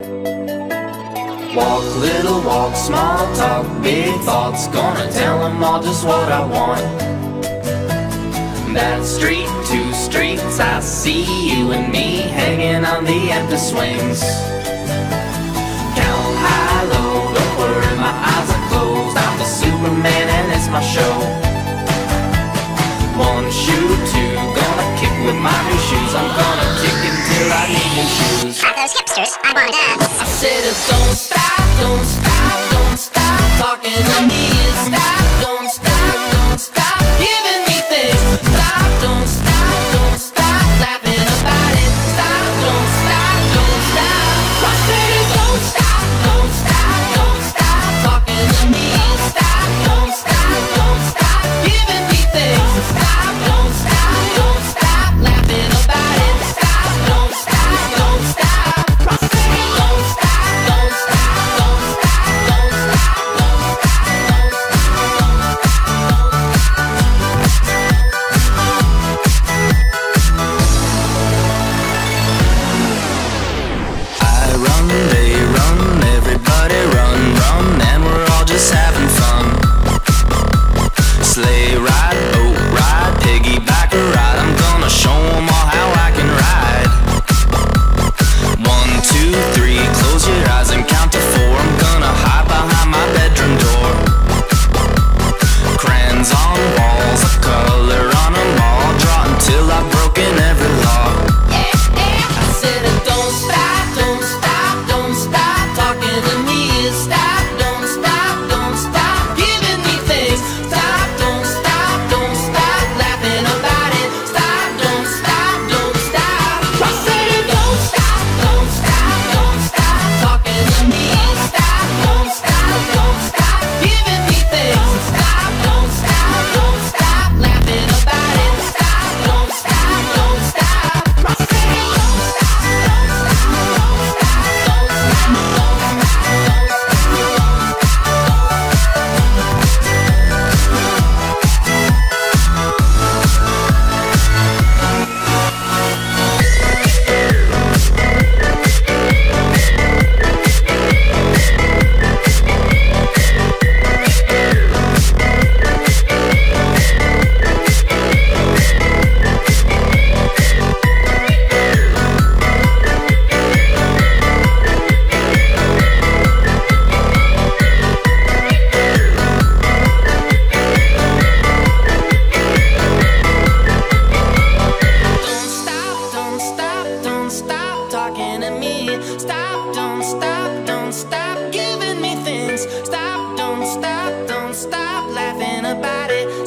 Walk, little walk, small talk, big thoughts. Gonna tell them all just what I want. That street, two streets, I see you and me Hanging on the empty swings. hipsters, I wanna dance. I said, don't stop, don't stop. talking to me. Stop, don't stop, don't stop giving me things. Stop, don't stop, don't stop laughing about it.